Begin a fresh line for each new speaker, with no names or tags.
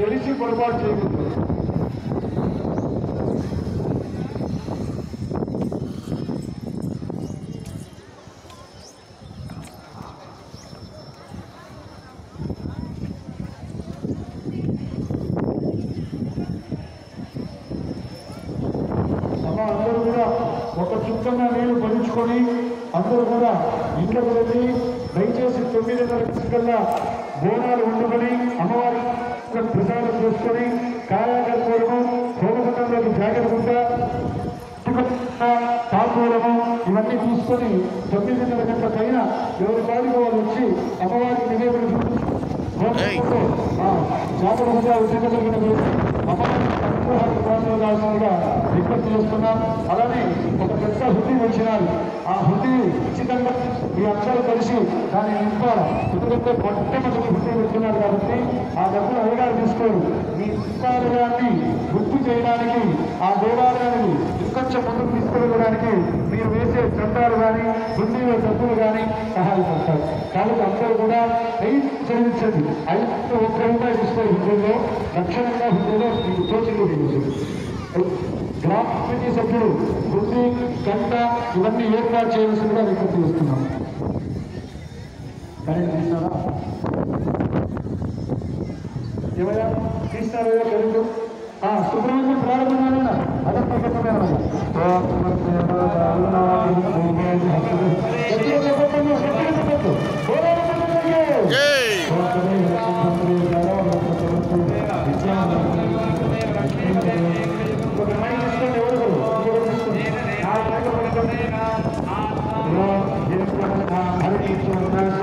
తెలిసి పొరపాటు చేయకూడదు అందరూ కూడా ఒక చుక్కన్న నీళ్ళు పలుచుకొని అందరూ కూడా ఇంట్లోకి వెళ్ళి దయచేసి తొమ్మిదిన్నర కల్లా బోనాలు వండుకొని చేసుకొని కాయాకర్పూరము హోమకుండంలోకి జాగ్రత్తగా తాపూరము ఇవన్నీ తీసుకొని తొమ్మిదిన్నర గంటల పైన ఎవరి పాడికి వాళ్ళు వచ్చి అమ్మవారికి నివేదన రిక్వెస్ట్ చేస్తున్నాం అలానే ఒక పెద్ద హుడ్డీ వచ్చినారు. ఆ హుడ్డీ ఉచితంగా మీ అందరూ కలిసి దాన్ని నింపాలి ఎందుకంటే మొట్టమొదటి పెడుతున్నారు కాబట్టి ఆ డబ్బులు అయ్యగారు తీసుకోరు మీ దేవాలయాన్ని గుర్తు చేయడానికి ఆ దేవాలయాన్ని ఇంకొంచెం ముందుకు తీసుకెళ్ళడానికి మీరు వేసే చందాలు కానీ హుండీలో డబ్బులు కానీ సహాయపడతారు కాబట్టి అందరూ కూడా ఐదు చెల్లించండి ఐదు ఒక్క రూపాయి తీసుకోవాలి హుండీలో లక్షణంగా హుండీలో మీకు తోచింది గ్రామ కమిటీ సభ్యులు హుండీ గంట ఇవన్నీ ఏర్పాటు చేయాల్సిందిగా విజ్ఞప్తి చేస్తున్నాం. కరెంట్ తీస్తారా ఏమయ్యా? తీస్తారా కరెంటు ఆ, సుబ్రహ్మణ్యం ప్రారంభమైన
అదే